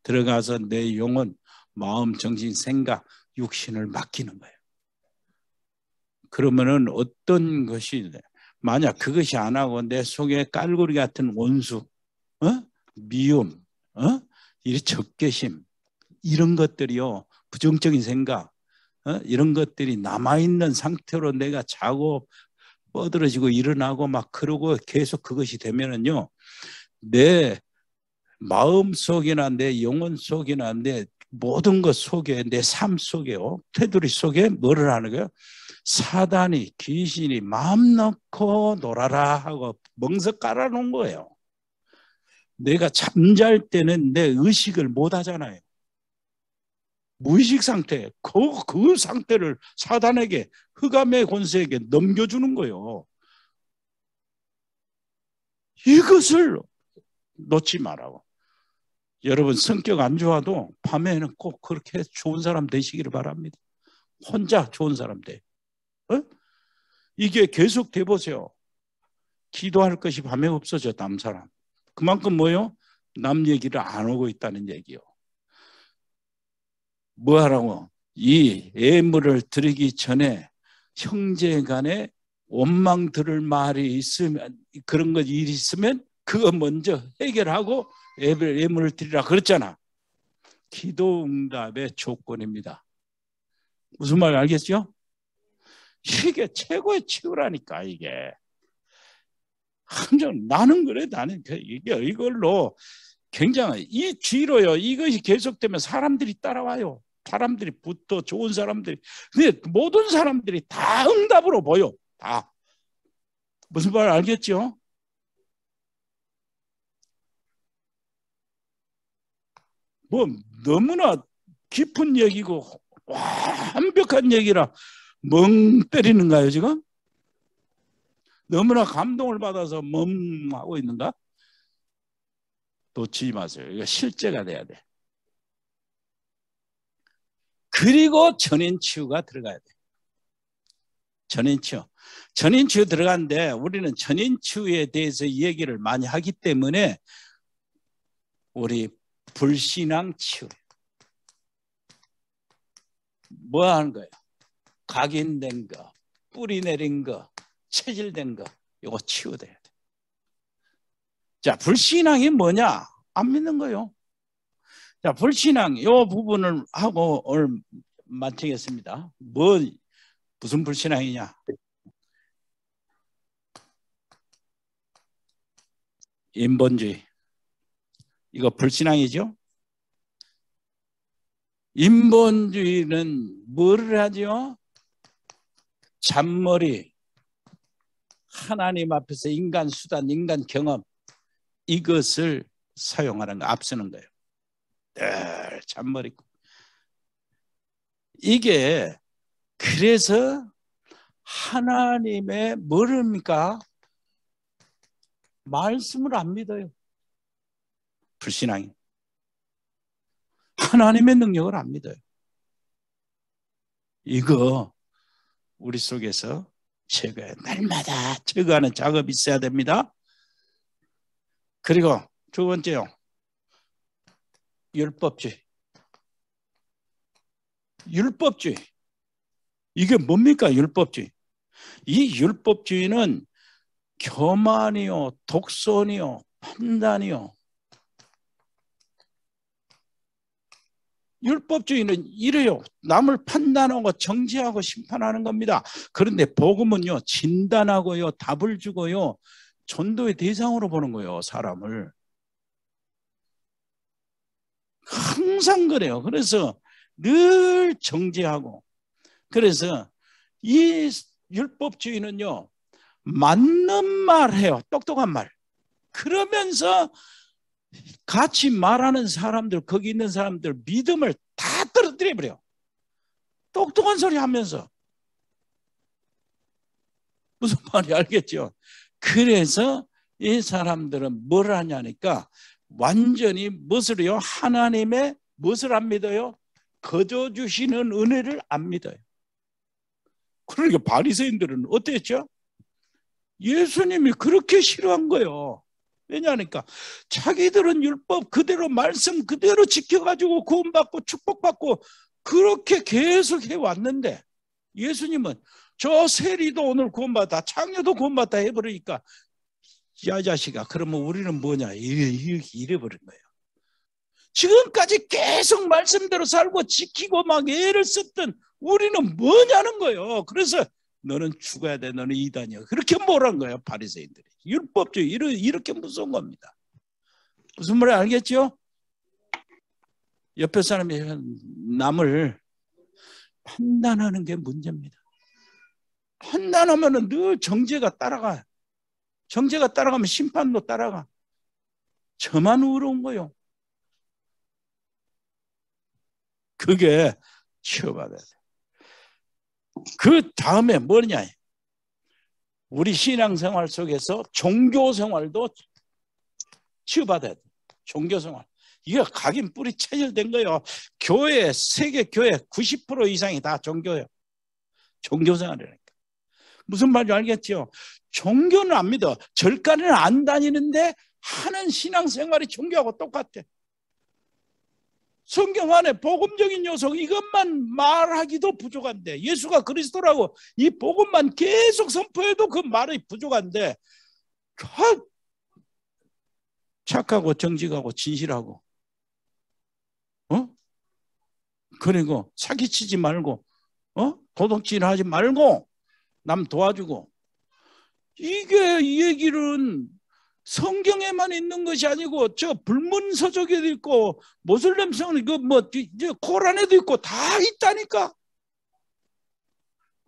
들어가서 내 영혼, 마음, 정신, 생각, 육신을 맡기는 거예요. 그러면은 어떤 것이 만약 그것이 안 하고 내 속에 깔고리 같은 원수, 어? 미움, 어? 이 적개심 이런 것들이요 부정적인 생각 어? 이런 것들이 남아 있는 상태로 내가 자고 뻗어지고 일어나고 막 그러고 계속 그것이 되면은요 내 마음 속이나 내 영혼 속이나 내 모든 것 속에 내 삶 속에요 테두리 속에 뭐를 하는 거예요? 사단이 귀신이 마음 놓고 놀아라 하고 멍석 깔아놓은 거예요. 내가 잠잘 때는 내 의식을 못 하잖아요. 무의식 상태, 그, 그 상태를 사단에게, 흑암의 권세에게 넘겨주는 거예요. 이것을 놓지 말라고. 여러분, 성격 안 좋아도 밤에는 꼭 그렇게 좋은 사람 되시기를 바랍니다. 혼자 좋은 사람 돼. 어? 이게 계속 돼 보세요. 기도할 것이 밤에 없어져 남 사람. 그만큼 뭐요? 남 얘기를 안 하고 있다는 얘기요. 뭐 하라고? 이 예물을 드리기 전에 형제 간에 원망 들을 말이 있으면 그런 것 일이 있으면 그거 먼저 해결하고 예물을 드리라 그랬잖아. 기도 응답의 조건입니다. 무슨 말 알겠죠? 이게 최고의 치유라니까 이게. 한정 나는 그래 나는 그 이게 이걸로 굉장히 이 쥐로요 이것이 계속되면 사람들이 따라와요. 사람들이 붙어 좋은 사람들이 근데 모든 사람들이 다 응답으로 보여 다 무슨 말 알겠죠? 뭐 너무나 깊은 얘기고 완벽한 얘기라 멍 때리는가요, 지금? 너무나 감동을 받아서 멍 하고 있는가? 놓치지 마세요. 이거 실제가 돼야 돼. 그리고 전인치유가 들어가야 돼. 전인치유. 전인치유 들어가는데 우리는 전인치유에 대해서 얘기를 많이 하기 때문에 우리 불신앙 치유. 뭐 하는 거예요? 각인된 거, 뿌리 내린 거, 체질된 거, 이거 치유돼야 돼. 자, 불신앙이 뭐냐? 안 믿는 거요. 자, 불신앙 이 부분을 하고 오늘 마치겠습니다. 뭐 무슨 불신앙이냐? 인본주의. 이거 불신앙이죠? 인본주의는 뭐를 하죠? 잔머리, 하나님 앞에서 인간 수단, 인간 경험, 이것을 사용하는 거 앞서는 거예요. 늘 잔머리고 이게 그래서 하나님의 뭐입니까? 말씀을 안 믿어요. 불신앙이. 하나님의 능력을 안 믿어요. 이거 우리 속에서 제거해. 날마다 제거하는 작업이 있어야 됩니다. 그리고 두 번째요. 율법주의. 율법주의. 이게 뭡니까? 율법주의. 이 율법주의는 교만이요, 독선이요, 판단이요. 율법주의는 이래요. 남을 판단하고 정지하고 심판하는 겁니다. 그런데 복음은요, 진단하고요, 답을 주고요, 전도의 대상으로 보는 거예요, 사람을. 항상 그래요. 그래서 늘 정지하고. 그래서 이 율법주의는요, 맞는 말 해요. 똑똑한 말. 그러면서 같이 말하는 사람들, 거기 있는 사람들 믿음을 다 떨어뜨려 버려. 똑똑한 소리 하면서. 무슨 말이 알겠죠? 그래서 이 사람들은 뭘 하냐니까 완전히 무엇을요? 하나님의 무엇을 안 믿어요? 거저 주시는 은혜를 안 믿어요. 그러니까 바리새인들은 어땠죠? 예수님이 그렇게 싫어한 거예요. 왜냐하니까 자기들은 율법 그대로 말씀 그대로 지켜가지고 구원받고 축복받고 그렇게 계속 해왔는데 예수님은 저 세리도 오늘 구원받다 창녀도 구원받다 해버리니까 야 자식아 그러면 우리는 뭐냐 이래, 버린 거예요 지금까지 계속 말씀대로 살고 지키고 막 애를 썼던 우리는 뭐냐는 거예요 그래서 너는 죽어야 돼. 너는 이단이야. 그렇게 뭐란 거예요, 바리새인들이. 율법주의 이렇게 무서운 겁니다. 무슨 말인지 알겠죠? 옆에 사람이 남을 판단하는 게 문제입니다. 판단하면 늘 정죄가 따라가. 정죄가 따라가면 심판도 따라가. 저만 의로운 거요. 그게 치워받아야 돼. 그 다음에 뭐냐? 우리 신앙생활 속에서 종교생활도 치유받아야 돼. 종교생활. 이거 각인 뿌리 체질된 거예요. 교회, 세계 교회 90% 이상이 다 종교예요. 종교생활이라니까. 무슨 말인지 알겠죠? 종교는 안 믿어. 절간은 안 다니는데 하는 신앙생활이 종교하고 똑같아. 성경 안에 복음적인 요소 이것만 말하기도 부족한데 예수가 그리스도라고 이 복음만 계속 선포해도 그 말이 부족한데 착하고 정직하고 진실하고 어? 그리고 사기치지 말고 어? 도둑질하지 말고 남 도와주고 이게 이 얘기는 성경에만 있는 것이 아니고 저 불문서적에도 있고 모슬렘 성은 그뭐 코란에도 있고 다 있다니까.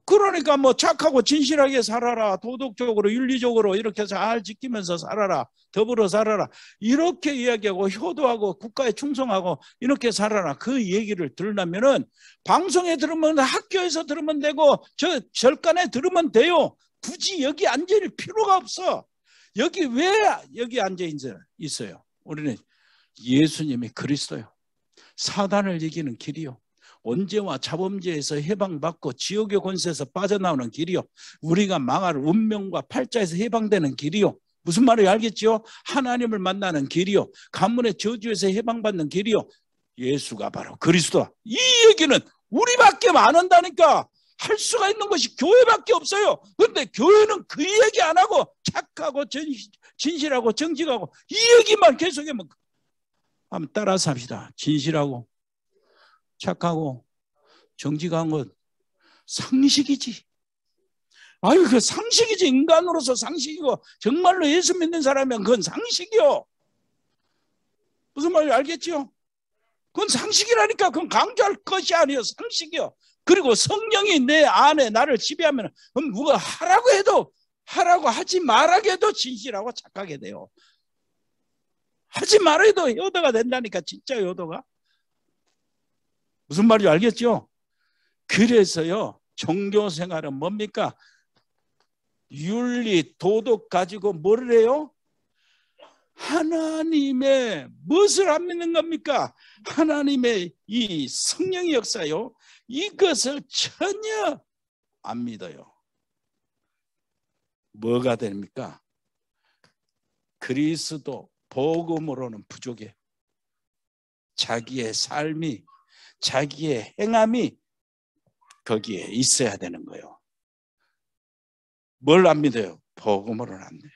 그러니까 뭐 착하고 진실하게 살아라. 도덕적으로 윤리적으로 이렇게 잘 지키면서 살아라. 더불어 살아라. 이렇게 이야기하고 효도하고 국가에 충성하고 이렇게 살아라. 그 얘기를 들으려면은 방송에 들으면 학교에서 들으면 되고 저 절간에 들으면 돼요. 굳이 여기 앉을 필요가 없어. 여기 왜 여기 앉아 있어요? 우리는 예수님이 그리스도요. 사단을 이기는 길이요. 언제와 자범죄에서 해방받고 지옥의 권세에서 빠져나오는 길이요. 우리가 망할 운명과 팔자에서 해방되는 길이요. 무슨 말을 알겠지요? 하나님을 만나는 길이요. 가문의 저주에서 해방받는 길이요. 예수가 바로 그리스도. 이 얘기는 우리밖에 안 한다니까. 할 수가 있는 것이 교회밖에 없어요. 그런데 교회는 그 얘기 안 하고 착하고 전, 진실하고 정직하고 이 얘기만 계속하면 한번 따라서 합시다. 진실하고 착하고 정직한 것 상식이지. 아유 그 상식이지 인간으로서 상식이고 정말로 예수 믿는 사람이면 그건 상식이요. 무슨 말인지 알겠죠? 그건 상식이라니까 그건 강조할 것이 아니에요. 상식이요. 그리고 성령이 내 안에 나를 지배하면 누가 하라고 해도 하라고 하지 말라게 해도 진실하고 착하게 돼요. 하지 말아도 효도가 된다니까 진짜 효도가 무슨 말인지 알겠죠? 그래서요 종교 생활은 뭡니까? 윤리 도덕 가지고 뭐를 해요? 하나님의 무엇을 안 믿는 겁니까? 하나님의 이 성령의 역사요. 이것을 전혀 안 믿어요. 뭐가 됩니까? 그리스도 복음으로는 부족해. 자기의 삶이 자기의 행함이 거기에 있어야 되는 거예요. 뭘 안 믿어요? 복음으로는 안 돼요.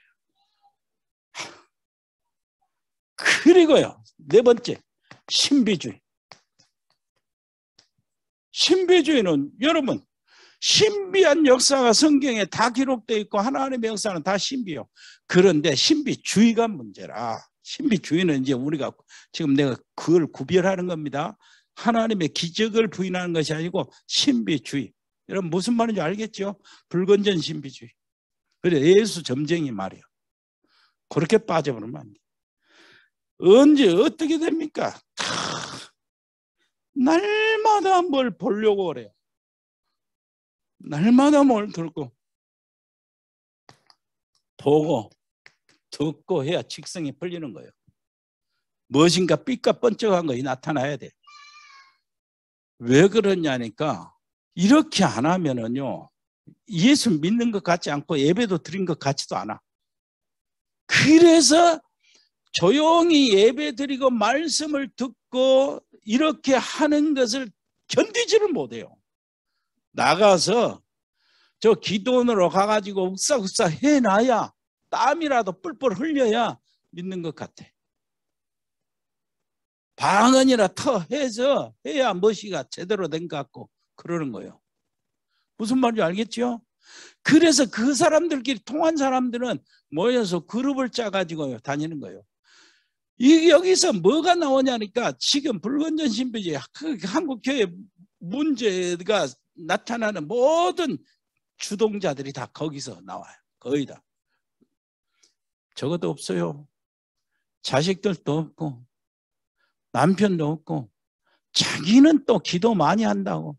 그리고요, 네 번째, 신비주의. 신비주의는 여러분, 신비한 역사가 성경에 다 기록되어 있고 하나님의 역사는 다 신비요. 그런데 신비주의가 문제라. 신비주의는 이제 우리가 지금 내가 그걸 구별하는 겁니다. 하나님의 기적을 부인하는 것이 아니고 신비주의. 여러분 무슨 말인지 알겠죠? 불건전 신비주의. 그래 예수 점쟁이 말이요. 그렇게 빠져버리면 안 돼. 언제 어떻게 됩니까? 날마다 뭘 보려고 그래요. 날마다 뭘 들고 보고 듣고 해야 직성이 풀리는 거예요. 무엇인가 삐까 번쩍한 것이 나타나야 돼. 왜 그러냐니까 이렇게 안 하면은요 예수 믿는 것 같지 않고 예배도 드린 것 같지도 않아. 그래서 조용히 예배 드리고 말씀을 듣고 이렇게 하는 것을 견디지를 못해요. 나가서 저 기도원으로 가가지고 욱싹욱싹 해놔야 땀이라도 뿔뿔 흘려야 믿는 것 같아. 방언이라 터 해서 해야 멋이가 제대로 된 것 같고 그러는 거예요. 무슨 말인지 알겠죠? 그래서 그 사람들끼리 통한 사람들은 모여서 그룹을 짜가지고 다니는 거예요. 이 여기서 뭐가 나오냐니까 지금 불건전 신비주의 그 한국 교회 문제가 나타나는 모든 주동자들이 다 거기서 나와요. 거의 다. 적어도 없어요. 자식들도 없고 남편도 없고 자기는 또 기도 많이 한다고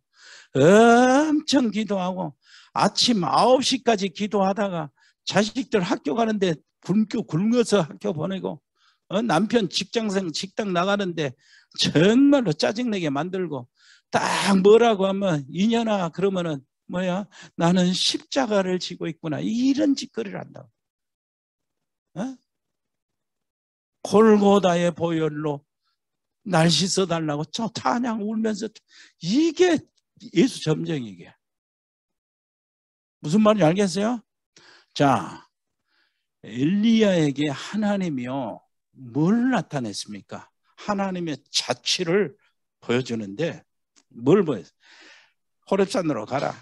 엄청 기도하고 아침 9시까지 기도하다가 자식들 학교 가는데 굶고 굶어서 학교 보내고 어, 남편 직장생 직장 나가는데 정말로 짜증내게 만들고 딱 뭐라고 하면 이년아 그러면은 뭐야? 나는 십자가를 지고 있구나. 이런 짓거리를 한다고. 어? 골고다의 보혈로 날 씻어달라고 저 탄양 울면서 이게 예수 점쟁 이게. 무슨 말인지 알겠어요? 자 엘리야에게 하나님이요 뭘 나타냈습니까? 하나님의 자취를 보여주는데 뭘 보여요? 호랩산으로 가라.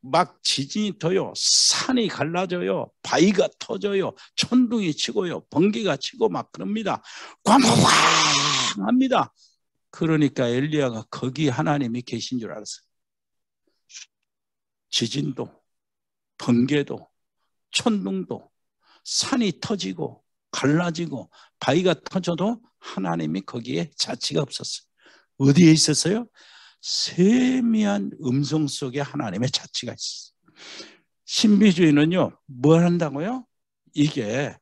막 지진이 터요. 산이 갈라져요. 바위가 터져요. 천둥이 치고요. 번개가 치고 막 그럽니다. 꽝꽝 합니다. 그러니까 엘리야가 거기 하나님이 계신 줄 알았어요. 지진도, 번개도, 천둥도, 산이 터지고 갈라지고 바위가 터져도 하나님이 거기에 자취가 없었어요. 어디에 있었어요? 세미한 음성 속에 하나님의 자취가 있었어요. 신비주의는요, 뭘 한다고요? 이게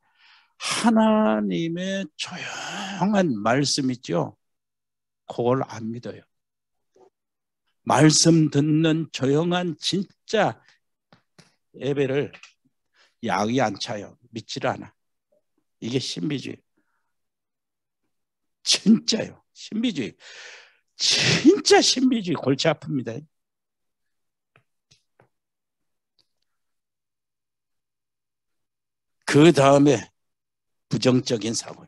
하나님의 조용한 말씀 있죠? 그걸 안 믿어요. 말씀 듣는 조용한 진짜 예배를 약이 안 차요. 믿질 않아. 이게 신비주의. 진짜요. 신비주의. 진짜 신비주의 골치 아픕니다. 그 다음에 부정적인 사고.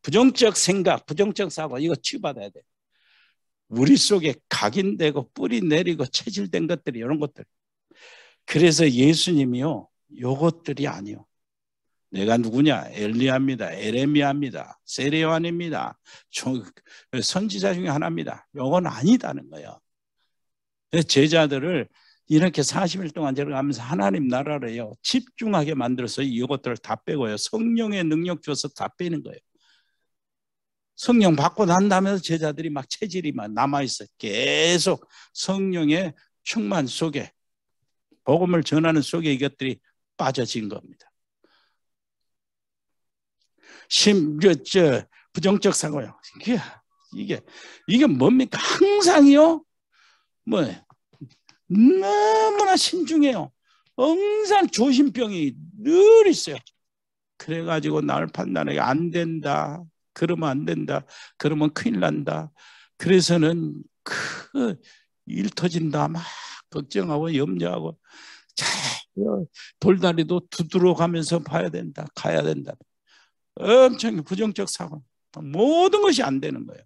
부정적 생각, 부정적 사고 이거 치유받아야 돼. 우리 속에 각인되고 뿌리 내리고 체질된 것들이 이런 것들. 그래서 예수님이요. 요것들이 아니요. 내가 누구냐? 엘리야입니다. 에레미야입니다. 세레요한입니다. 선지자 중에 하나입니다. 이건 아니다는 거예요. 제자들을 이렇게 40일 동안 들어가면서 하나님 나라를요 집중하게 만들어서 이것들을 다 빼고요 성령의 능력 줘서 다 빼는 거예요. 성령 받고 난 다음에 제자들이 막 체질이 막 남아 있어 계속 성령의 충만 속에 복음을 전하는 속에 이것들이 빠져진 겁니다. 심저 저 부정적 사고요. 이게 이게 이게 뭡니까? 항상이요. 뭐 너무나 신중해요. 항상 조심병이 늘 있어요. 그래가지고 나를 판단하게 안 된다. 그러면 안 된다. 그러면 큰일 난다. 그래서는 그일 터진다. 막 걱정하고 염려하고 자, 돌다리도 두드러 가면서 봐야 된다. 가야 된다. 엄청 부정적 사고. 모든 것이 안 되는 거예요.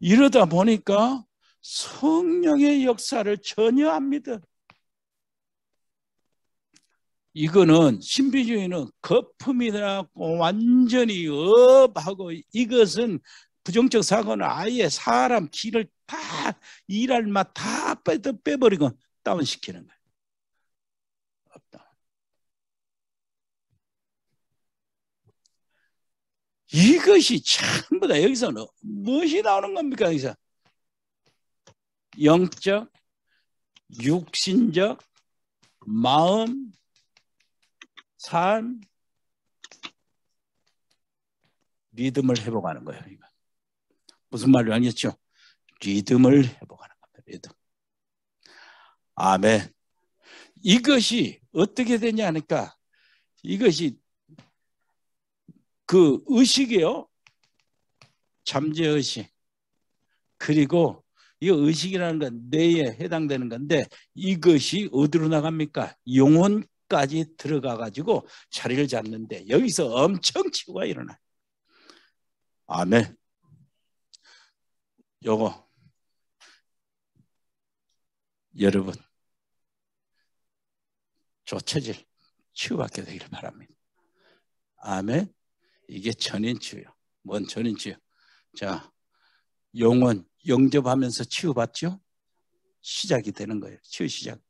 이러다 보니까 성령의 역사를 전혀 안 믿어. 이거는 신비주의는 거품이라고 완전히 업하고 이것은 부정적 사고는 아예 사람 길을 다 일할 맛 다 빼버리고 다운시키는 거예요. 이것이 전부 다 여기서는 무엇이 나오는 겁니까? 여기서 영적, 육신적, 마음, 삶, 리듬을 회복하는 거예요. 이거. 무슨 말을 알겠죠? 리듬을 회복하는 겁니다. 리듬. 아멘. 이것이 어떻게 되냐 하니까 이것이 그 의식이요. 잠재 의식. 그리고 이 의식이라는 건 뇌에 해당되는 건데 이것이 어디로 나갑니까? 영혼까지 들어가 가지고 자리를 잡는데 여기서 엄청 치유가 일어나요. 아멘. 요거 여러분 조체질 치유받게 되기를 바랍니다. 아멘. 이게 전인치유요. 뭔 전인치유? 자, 영혼 영접하면서 치유받죠? 시작이 되는 거예요. 치유 시작.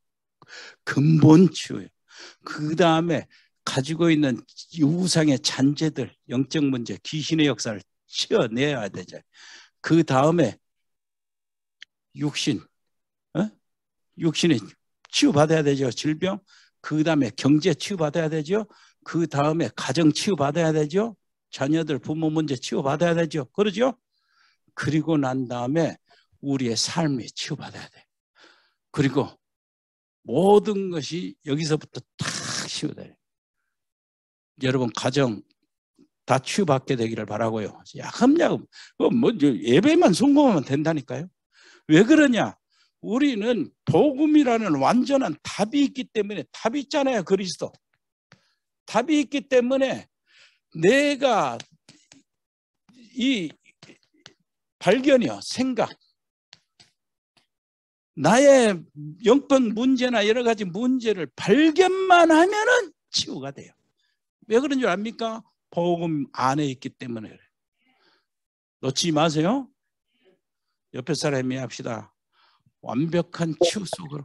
근본 치유예요. 그 다음에 가지고 있는 우상의 잔재들, 영적 문제, 귀신의 역사를 치워내야 되죠. 그 다음에 육신, 어? 육신이 치유받아야 되죠. 질병. 그 다음에 경제 치유받아야 되죠. 그 다음에 가정 치유받아야 되죠. 자녀들 부모 문제 치유받아야 되죠. 그러죠? 그리고 난 다음에 우리의 삶이 치유받아야 돼. 그리고 모든 것이 여기서부터 다 치유돼. 여러분 가정 다 치유받게 되기를 바라고요. 야금야금 뭐 예배만 성공하면 된다니까요. 왜 그러냐? 우리는 복음이라는 완전한 답이 있기 때문에 답이 있잖아요. 그리스도. 답이 있기 때문에 내가 이 발견이요, 생각. 나의 영적 문제나 여러 가지 문제를 발견만 하면은 치유가 돼요. 왜 그런 줄 압니까? 복음 안에 있기 때문에 그래요. 놓지 마세요. 옆에 사람이 합시다. 완벽한 치유 속으로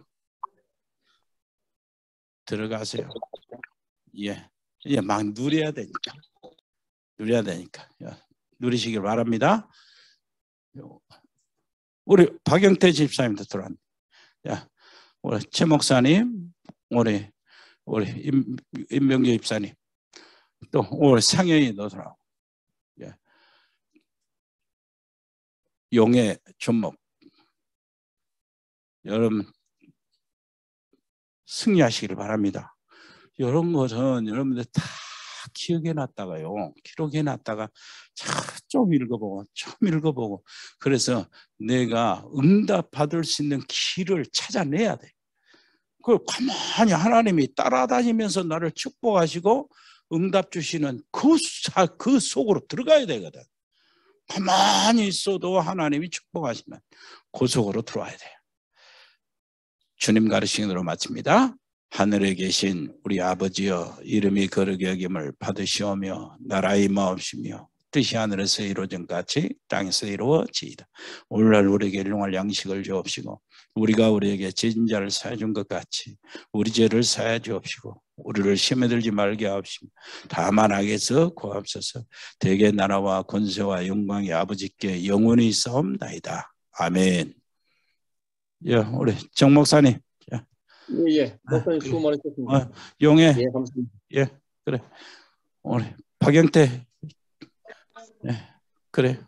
들어가세요. 예. 예, 막 누려야 되니까. 누려야 되니까. 누리시길 바랍니다. 우리 박영태 집사님도 들어왔네. 야, 우리 최 목사님, 우리 우리 임, 임명재 집사님, 또 우리 상현이도 들어오고, 예. 용의 존목. 여러분 승리하시길 바랍니다. 이런 것은 여러분들 다 기억해 놨다가요. 기록해 놨다가 좀 읽어보고 좀 읽어보고 그래서 내가 응답 받을 수 있는 길을 찾아내야 돼. 그 가만히 하나님이 따라다니면서 나를 축복하시고 응답 주시는 그, 그 속으로 들어가야 되거든. 가만히 있어도 하나님이 축복하시면 그 속으로 들어와야 돼요. 주님 가르치기로 마칩니다. 하늘에 계신 우리 아버지여 이름이 거룩히 여김을 받으시오며 나라의 마옵시며 뜻이 하늘에서 이루어진 같이 땅에서 이루어지이다. 오늘날 우리에게 일용할 양식을 주옵시고 우리가 우리에게 죄진 자를 사해 준 것 같이 우리 죄를 사해 주옵시고 우리를 시험에 들지 말게 하옵시고 다만 악에서 구하옵소서 대개 나라와 권세와 영광이 아버지께 영원히 있사옵나이다. 아멘. 예, 우리 정 목사님. 예, 예. 목사님 수고 많으셨습니다. 어, 용해. 예, 감사합니다. 예, 그래. 우리 박영태. 예, 그래.